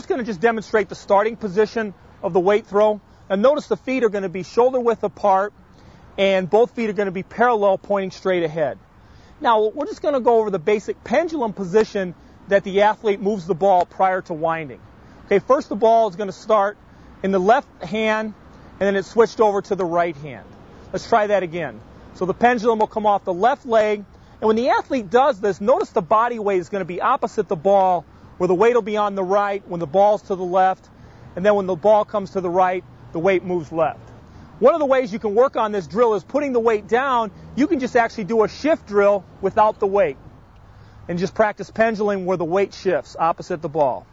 first going to just demonstrate the starting position of the weight throw. And notice the feet are going to be shoulder width apart and both feet are going to be parallel pointing straight ahead. Now we're just going to go over the basic pendulum position that the athlete moves the ball prior to winding. Okay, first the ball is going to start in the left hand and then it's switched over to the right hand. Let's try that again. So the pendulum will come off the left leg and when the athlete does this, notice the body weight is going to be opposite the ball where the weight will be on the right when the ball's to the left and then when the ball comes to the right, the weight moves left. One of the ways you can work on this drill is putting the weight down. You can just actually do a shift drill without the weight and just practice pendulum where the weight shifts opposite the ball.